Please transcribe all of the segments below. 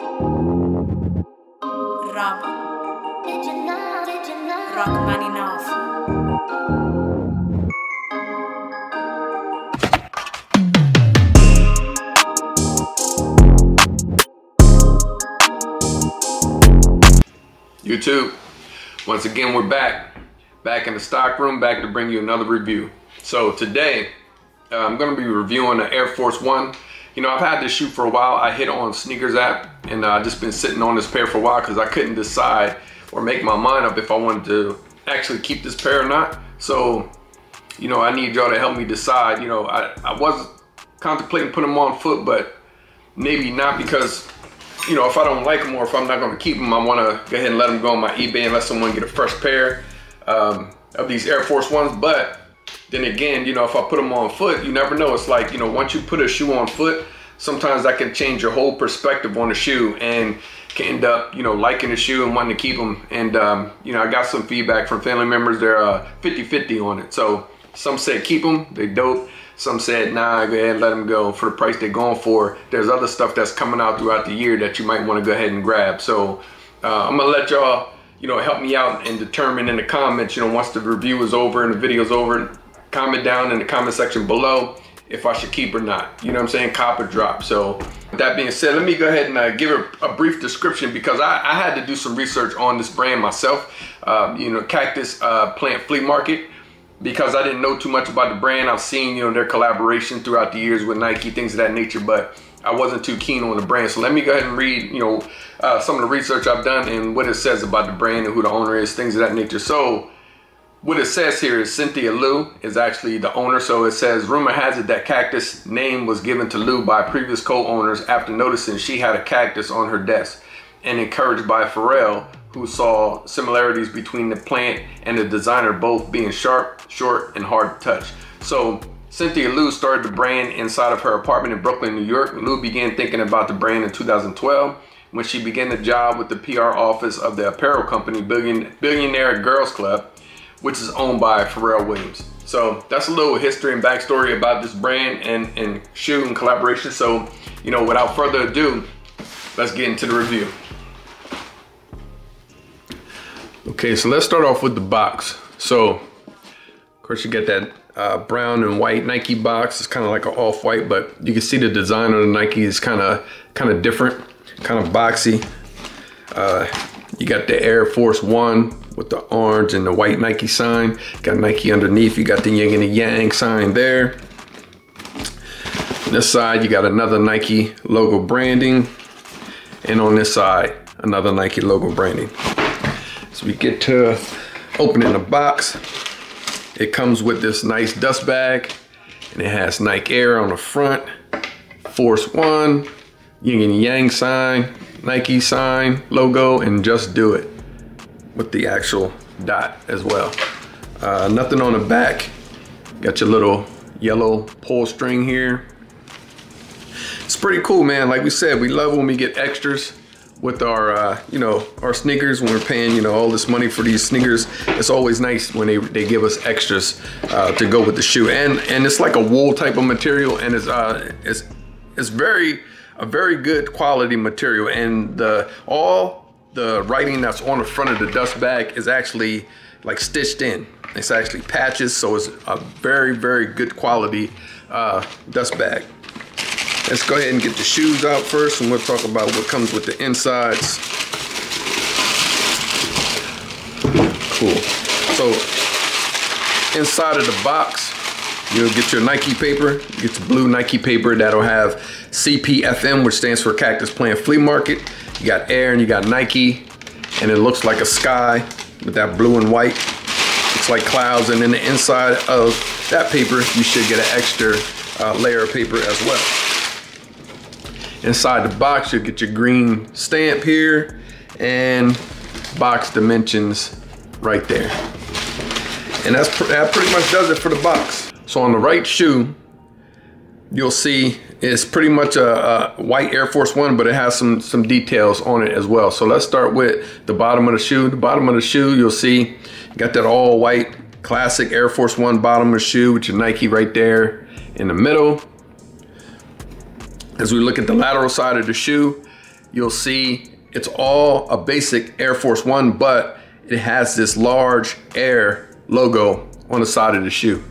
Rob. Rachmaninoff. YouTube, once again, we're back. Back in the stock room, back to bring you another review. So today, uh, I'm gonna be reviewing the Air Force One. You know, I've had this shoe for a while. I hit on SNKRS app and I've uh, just been sitting on this pair for a while because I couldn't decide or make my mind up if I wanted to actually keep this pair or not. So, you know, I need y'all to help me decide. You know, I, I was contemplating putting them on foot, but maybe not because you know, if I don't like them or if I'm not going to keep them, I want to go ahead and let them go on my eBay and let someone get a fresh pair um, of these Air Force Ones. But then again, you know, if I put them on foot, you never know. It's like, you know, once you put a shoe on foot, sometimes that can change your whole perspective on the shoe and can end up, you know, liking the shoe and wanting to keep them. And, um, you know, I got some feedback from family members. They're 50-50 uh, on it. So some said keep them, they dope. Some said, nah, go ahead and let them go for the price they're going for. There's other stuff that's coming out throughout the year that you might want to go ahead and grab. So uh, I'm gonna let y'all, you know, help me out and determine in the comments, you know, once the review is over and the video's over, comment down in the comment section below if I should keep or not. You know what I'm saying? Cop or drop. So that being said, let me go ahead and uh, give a, a, brief description because I, I, had to do some research on this brand myself. Uh, you know, Cactus uh, Plant Flea Market because I didn't know too much about the brand. I've seen, you know, their collaboration throughout the years with Nike, things of that nature, but I wasn't too keen on the brand. So let me go ahead and read, you know, uh, some of the research I've done and what it says about the brand and who the owner is, things of that nature. So what it says here is Cynthia Lu is actually the owner. So it says, rumor has it that Cactus name was given to Lu by previous co-owners after noticing she had a cactus on her desk and encouraged by Pharrell, who saw similarities between the plant and the designer both being sharp, short, and hard to touch. So Cynthia Lu started the brand inside of her apartment in Brooklyn, New York. Lu began thinking about the brand in 2012 when she began the job with the PR office of the apparel company Billion, Billionaire Girls Club, which is owned by Pharrell Williams. So that's a little history and backstory about this brand and, and shoe and collaboration. So, you know, without further ado, let's get into the review. Okay, so let's start off with the box. So, of course, you get that uh, brown and white Nike box. It's kind of like an off-white, but you can see the design of the Nike is kind of kind of different, kind of boxy. Uh, you got the Air Force One with the orange and the white Nike sign. Got Nike underneath. You got the yin and the yang sign there. On this side, you got another Nike logo branding. And on this side, another Nike logo branding. So we get to opening the box. It comes with this nice dust bag and it has Nike Air on the front, Force One, Yin and Yang sign, Nike sign, logo, and just do it with the actual dot as well. Uh, nothing on the back. Got your little yellow pull string here. It's pretty cool, man. Like we said, we love when we get extras with our uh, you know our sneakers when we're paying you know all this money for these sneakers it's always nice when they, they give us extras uh, to go with the shoe and and it's like a wool type of material and it's uh it's it's very a very good quality material and the all the writing that's on the front of the dust bag is actually like stitched in it's actually patches so it's a very very good quality uh, dust bag Let's go ahead and get the shoes out first and we'll talk about what comes with the insides. Cool. So inside of the box, you'll get your Nike paper. You get your blue Nike paper that'll have CPFM, which stands for Cactus Plant Flea Market. You got Air and you got Nike, and it looks like a sky with that blue and white. It's like clouds, and in the inside of that paper, you should get an extra uh, layer of paper as well. Inside the box, you'll get your green stamp here and box dimensions right there. And that's that pretty much does it for the box. So on the right shoe, you'll see it's pretty much a, a, white Air Force One, but it has some, some details on it as well. So let's start with the bottom of the shoe. The bottom of the shoe, you'll see, got that all white classic Air Force One bottom of the shoe with your Nike right there in the middle. As we look at the lateral side of the shoe, you'll see it's all a basic Air Force One, but it has this large Air logo on the side of the shoe,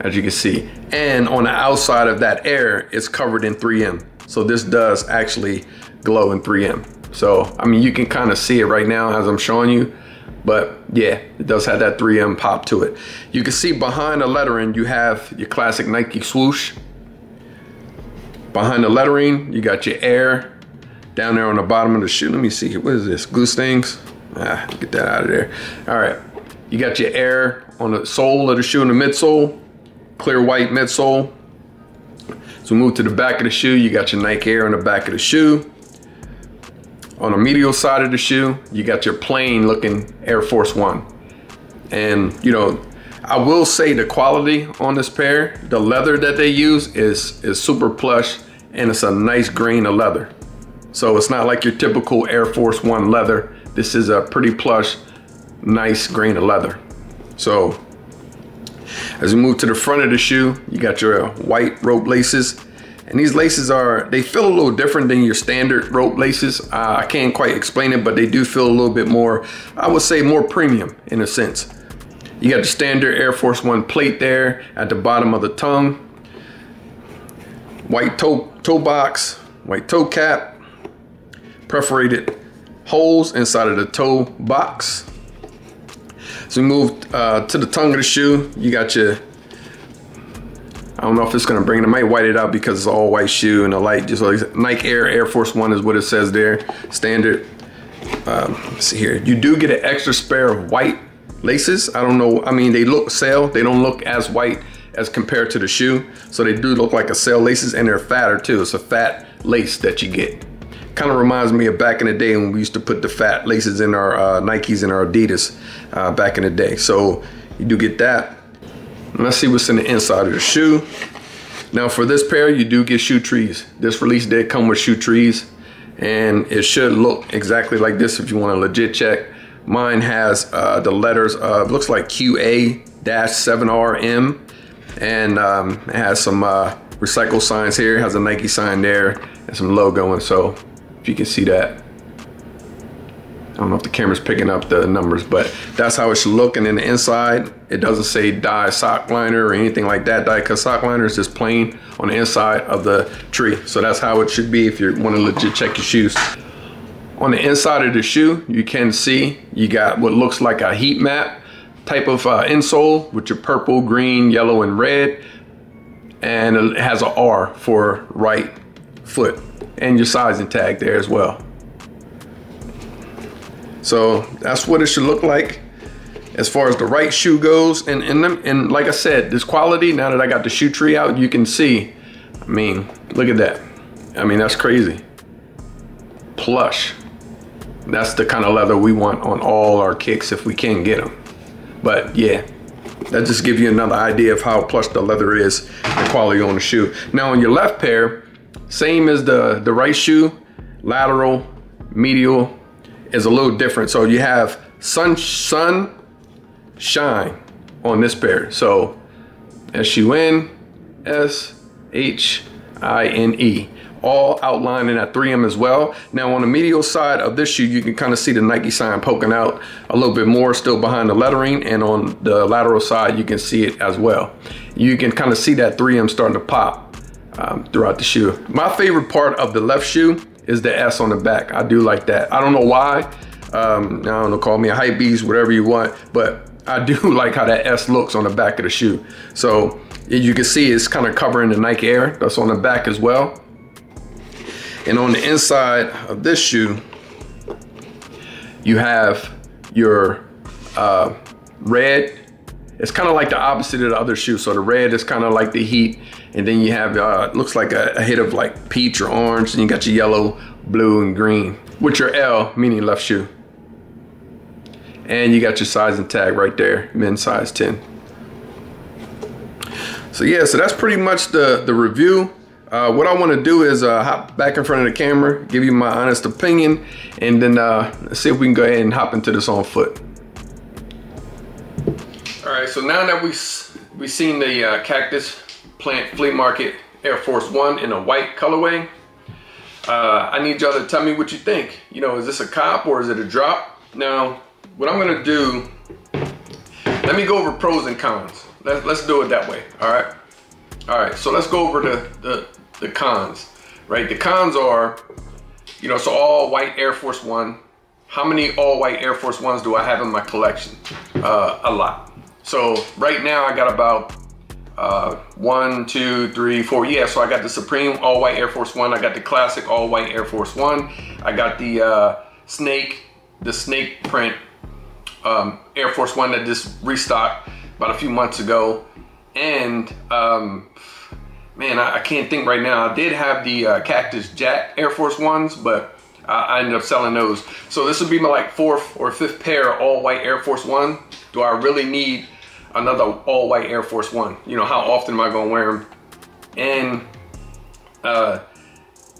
as you can see. And on the outside of that Air, it's covered in 3M. So this does actually glow in 3M. So, I mean, you can kind of see it right now as I'm showing you, but yeah, it does have that 3M pop to it. You can see behind the lettering, you have your classic Nike swoosh. Behind the lettering, you got your Air down there on the bottom of the shoe. Let me see, what is this, glue stings? Ah, get that out of there. All right, you got your Air on the sole of the shoe in the midsole, clear white midsole. So move to the back of the shoe, you got your Nike Air on the back of the shoe. On the medial side of the shoe, you got your plain looking Air Force One. And you know, I will say the quality on this pair, the leather that they use is, is super plush and it's a nice grain of leather. So it's not like your typical Air Force One leather. This is a pretty plush, nice grain of leather. So as we move to the front of the shoe, you got your white rope laces. And these laces are, they feel a little different than your standard rope laces. Uh, I can't quite explain it, but they do feel a little bit more, I would say more premium in a sense. You got the standard Air Force One plate there at the bottom of the tongue. White toe, toe box, white toe cap, perforated holes inside of the toe box. So we move uh, to the tongue of the shoe. You got your, I don't know if it's gonna bring it, I might white it out because it's all white shoe and the light, just like Nike Air Air Force One is what it says there, standard. Um, let's see here, you do get an extra spare of white laces. I don't know, I mean, they look sail, they don't look as white as compared to the shoe. So they do look like a sail laces and they're fatter too. It's a fat lace that you get. Kind of reminds me of back in the day when we used to put the fat laces in our uh, Nikes and our Adidas uh, back in the day. So you do get that. Let's see what's in the inside of the shoe. Now for this pair, you do get shoe trees. This release did come with shoe trees and it should look exactly like this if you want to legit check. Mine has uh, the letters, uh, looks like QA-7RM and um, it has some uh, recycle signs here. It has a Nike sign there and some logo and so you can see that. I don't know if the camera's picking up the numbers, but that's how it should look. And in the inside, it doesn't say die sock liner or anything like that. Die cut sock liner is just plain on the inside of the tree. So that's how it should be if you want to legit check your shoes. On the inside of the shoe, you can see you got what looks like a heat map type of uh, insole with your purple, green, yellow, and red. And it has an R for right foot and your sizing tag there as well. So that's what it should look like as far as the right shoe goes. And, and, and like I said, this quality, now that I got the shoe tree out, you can see, I mean, look at that. I mean, that's crazy. Plush. That's the kind of leather we want on all our kicks if we can get them. But yeah, that just gives you another idea of how plush the leather is, the quality on the shoe. Now on your left pair, same as the, the right shoe, lateral, medial is a little different. So you have sun, sun, shine on this pair. So S-U-N, S-H-I-N-E all outlined in that 3M as well. Now on the medial side of this shoe, you can kind of see the Nike sign poking out a little bit more still behind the lettering. And on the lateral side, you can see it as well. You can kind of see that 3M starting to pop um, throughout the shoe. My favorite part of the left shoe is the S on the back. I do like that. I don't know why. Um, I don't know, call me a hype beast, whatever you want, but I do like how that S looks on the back of the shoe. So you can see it's kind of covering the Nike Air that's on the back as well. And on the inside of this shoe, you have your uh, red. It's kind of like the opposite of the other shoe. So the red is kind of like the heat. And then you have, uh, looks like a, a hit of like peach or orange. And you got your yellow, blue, and green. With your L, meaning left shoe. And you got your size and tag right there, men's size 10. So yeah, so that's pretty much the, the review. Uh, what I want to do is uh, hop back in front of the camera, give you my honest opinion, and then uh, see if we can go ahead and hop into this on foot. All right, so now that we we've seen the uh, Cactus Plant Flea Market Air Force One in a white colorway, uh, I need y'all to tell me what you think. You know, is this a cop or is it a drop? Now, what I'm gonna do, let me go over pros and cons. Let's, let's do it that way, all right? All right, so let's go over the, the, the cons, right? The cons are, you know, so all white Air Force One. How many all white Air Force Ones do I have in my collection? Uh, a lot. So right now I got about uh, one, two, three, four. Yeah, so I got the Supreme All White Air Force One. I got the Classic All White Air Force One. I got the uh, Snake, the Snake print um, Air Force One that just restocked about a few months ago. And um, man, I, I, can't think right now. I did have the uh, Cactus Jack Air Force Ones, but I, I ended up selling those. So this would be my like fourth or fifth pair of all white Air Force One. Do I really need another all white Air Force One. You know, how often am I gonna wear them? And, uh,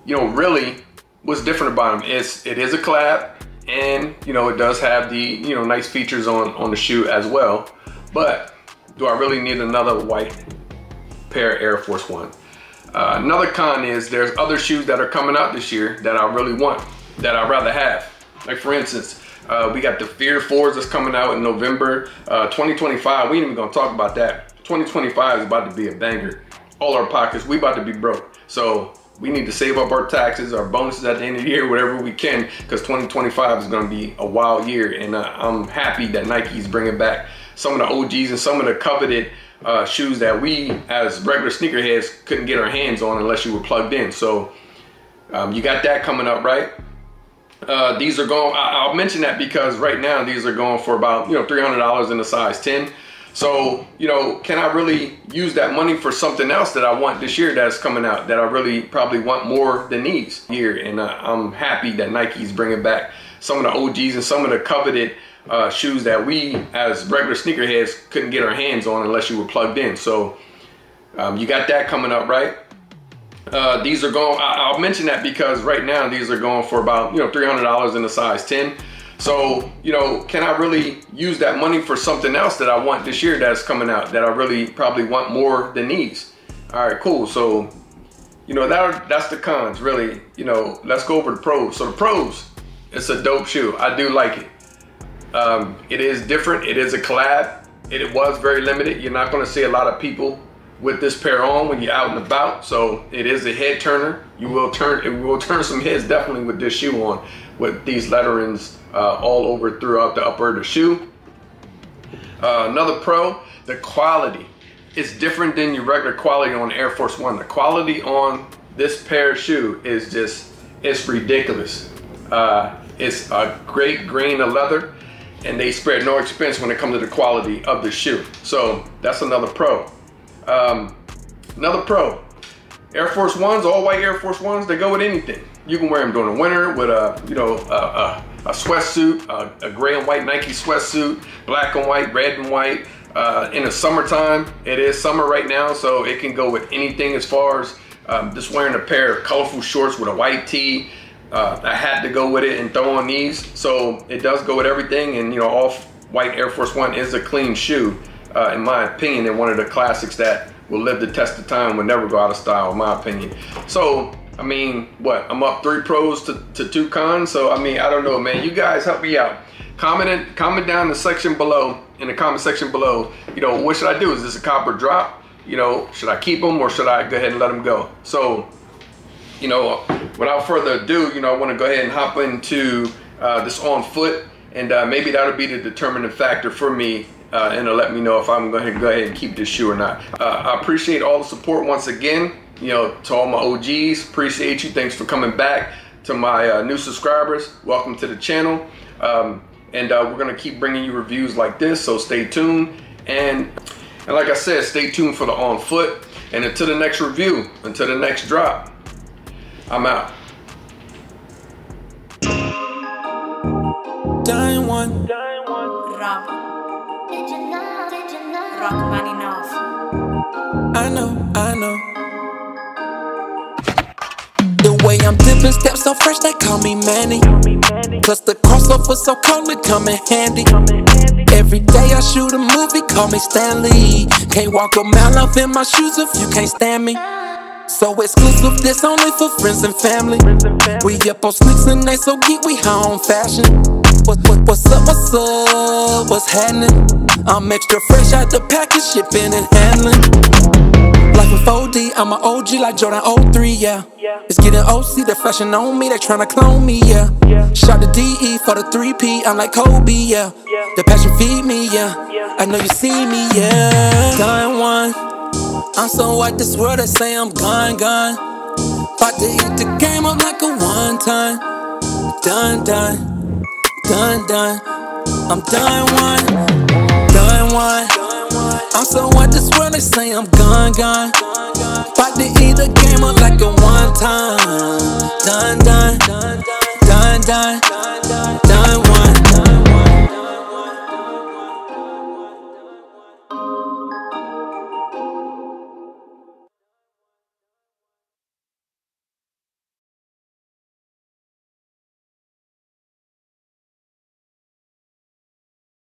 you know, really what's different about them is it is a collab and, you know, it does have the, you know, nice features on, on the shoe as well. But do I really need another white pair Air Force One? Uh, another con is there's other shoes that are coming out this year that I really want, that I'd rather have. Like for instance, uh, we got the Fear 4s that's coming out in November. Uh, 2025, we ain't even gonna talk about that. 2025 is about to be a banger. All our pockets, we about to be broke. So we need to save up our taxes, our bonuses at the end of the year, whatever we can, because 2025 is gonna be a wild year. And uh, I'm happy that Nike's bringing back some of the OGs and some of the coveted uh, shoes that we as regular sneakerheads couldn't get our hands on unless you were plugged in. So um, you got that coming up, right? Uh, these are going, I'll mention that because right now these are going for about, you know, $300 in a size 10. So, you know, can I really use that money for something else that I want this year that's coming out that I really probably want more than these here? And uh, I'm happy that Nike's bringing back some of the OGs and some of the coveted uh, shoes that we as regular sneakerheads couldn't get our hands on unless you were plugged in. So um, you got that coming up, right? Uh, these are going, I'll mention that because right now these are going for about, you know, $300 in a size 10. So, you know, can I really use that money for something else that I want this year that's coming out that I really probably want more than these? All right, cool. So, you know, that that's the cons really, you know, let's go over the pros. So the pros, it's a dope shoe. I do like it. Um, it is different. It is a collab. It, it was very limited. You're not going to see a lot of people with this pair on when you're out and about. So it is a head turner. You will turn it will turn some heads definitely with this shoe on, with these letterings uh, all over throughout the upper of the shoe. Uh, another pro, the quality. It's different than your regular quality on Air Force One. The quality on this pair of shoe is just, it's ridiculous. Uh, it's a great grain of leather and they spare no expense when it comes to the quality of the shoe. So that's another pro. Um, another pro. Air Force Ones, all white Air Force Ones, they go with anything. You can wear them during the winter with a, you know, a, a, a sweatsuit, a, a, gray and white Nike sweatsuit, black and white, red and white. Uh, in the summertime, it is summer right now, so it can go with anything as far as um, just wearing a pair of colorful shorts with a white tee, uh, a hat to go with it and throw on these. So it does go with everything and you know, all white Air Force One is a clean shoe uh, in my opinion, and one of the classics that will live the test of time, will never go out of style, in my opinion. So, I mean, what? I'm up three pros to, to two cons. So, I mean, I don't know, man. You guys help me out. Comment in, comment down in the section below, in the comment section below. You know, what should I do? Is this a copper drop? You know, should I keep them or should I go ahead and let them go? So, you know, without further ado, you know, I want to go ahead and hop into uh, this on foot, and uh, maybe that'll be the determining factor for me uh, and to let me know if I'm going to go ahead and keep this shoe or not. Uh, I appreciate all the support once again. You know, to all my OGs, appreciate you. Thanks for coming back. To my uh, new subscribers, welcome to the channel. Um, and uh, we're going to keep bringing you reviews like this, so stay tuned. And, and like I said, stay tuned for the on foot. And until the next review, until the next drop, I'm out. Dying one. Dying one. Rachmaninoff. I know, I know. The way I'm dipping steps so fresh, they call me Manny. Plus the crossover so cold, it come in handy. Every day I shoot a movie, call me Stanley. Can't walk a mile off in my shoes if you can't stand me. So exclusive, this only for friends and family. We up on sneaks and they so geek, we high on fashion. What, what, what's up, what's up, what's happening? I'm extra fresh out the package, shipping and handling. Life in 4D, I'm an OG like Jordan 03, yeah. yeah. It's getting OC, they're fashion on me, they tryna clone me, yeah. Shot the DE for the 3P, I'm like Kobe, yeah. The passion feed me, yeah. I know you see me, yeah. Done one. I'm so white, this world, they say I'm gone, gone. About to eat the game up like a one time. Done, done, done, done. I'm done one, done one. I'm so white, this world, they say I'm gone, gone. About to eat the game up like a one time. Done, done, done, done.